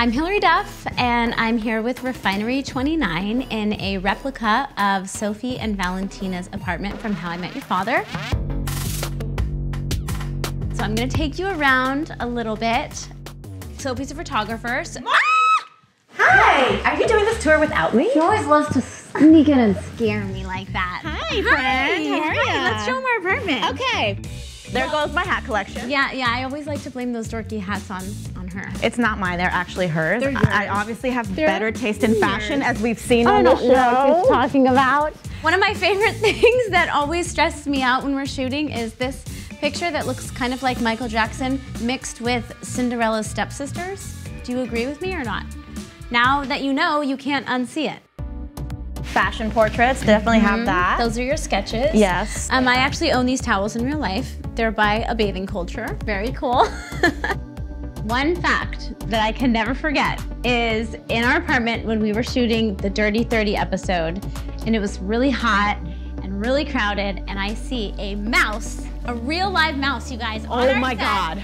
I'm Hilary Duff, and I'm here with Refinery 29 in a replica of Sophie and Valentina's apartment from How I Met Your Father. So I'm gonna take you around a little bit. Sophie's a photographer. So Hi! Are you doing this tour without me? She always loves to sneak in and scare me like that. Hi, friend. How are Hi, ya? let's show them our apartment. Okay. There goes my hat collection. Yeah, yeah, I always like to blame those dorky hats on, on her. It's not mine, they're actually hers. They're I I obviously have They're better taste in fashion as we've seen I on the don't know what she's talking about. One of my favorite things that always stresses me out when we're shooting is this picture that looks kind of like Michael Jackson mixed with Cinderella's stepsisters. Do you agree with me or not? Now that you know, you can't unsee it. Fashion portraits, definitely have that. Those are your sketches. Yes. Um, I actually own these towels in real life. They're by a bathing culture. Very cool. One fact that I can never forget is in our apartment when we were shooting the Dirty 30 episode, and it was really hot and really crowded, and I see a mouse, a real live mouse, you guys. on oh my set. god.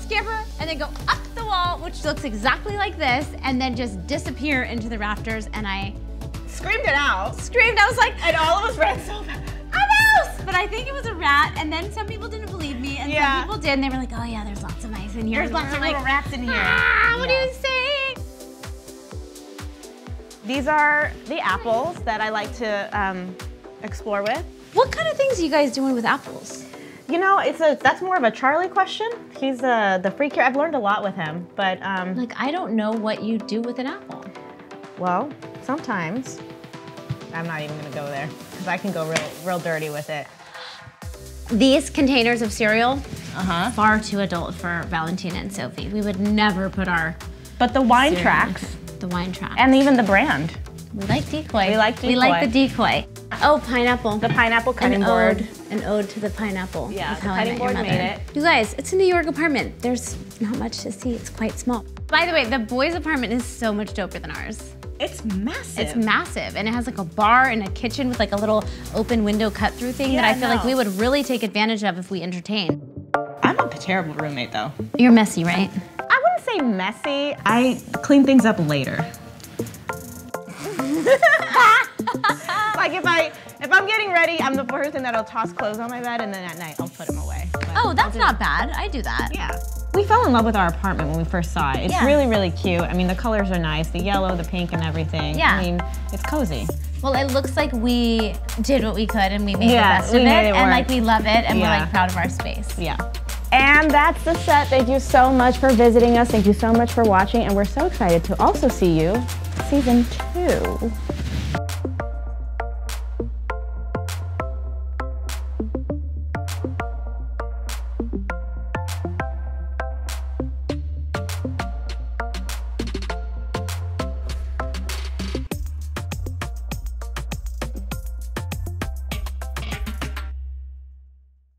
Skipper, and then go up the wall, which looks exactly like this, and then just disappear into the rafters, and I Screamed it out. screamed. I was like, And all of us ran so fast. A mouse! But I think it was a rat, and then some people didn't believe me, and Yeah. some people did, and they were like, oh yeah, there's lots of mice in here. There's lots of were little rats in here. Ah, what Yeah. are you saying? These are the apples that I like to um, explore with. What kind of things are you guys doing with apples? You know, it's a that's more of a Charlie question. He's uh, the freak here. I've learned a lot with him, but um, Like, I don't know what you do with an apple. well, sometimes I'm not even gonna go there because I can go real real dirty with it. These containers of cereal, Uh huh. far too adult for Valentina and Sophie. We would never put our But the wine cereal- tracks the wine track. and even the brand, we like decoy. We like decoy. We like the decoy. Oh, pineapple. the pineapple cutting an board. ode, an ode to the pineapple. Yeah, the cutting board made it. You guys, it's a New York apartment. There's not much to see. It's quite small. By the way, the boys' apartment is so much doper than ours. It's massive. It's massive, and it has like a bar and a kitchen with like a little open window cut-through thing that I feel like we would really take advantage of if we entertain. I'm a terrible roommate though. You're messy, right? I wouldn't say messy. I clean things up later. like if I if I'm getting ready, I'm the person that'll toss clothes on my bed and then at night I'll put them away. But Oh, that's not bad. I do that. Yeah. We fell in love with our apartment when we first saw it. It's Yeah. really, really cute. I mean, the colors are nice, the yellow, the pink, and everything. Yeah. I mean, it's cozy. Well, it looks like we did what we could and we made Yeah, the best we of it, made it and work. like we love it, and we're like proud of our space. Yeah. And that's the set. Thank you so much for visiting us. Thank you so much for watching. And we're so excited to also see you season two.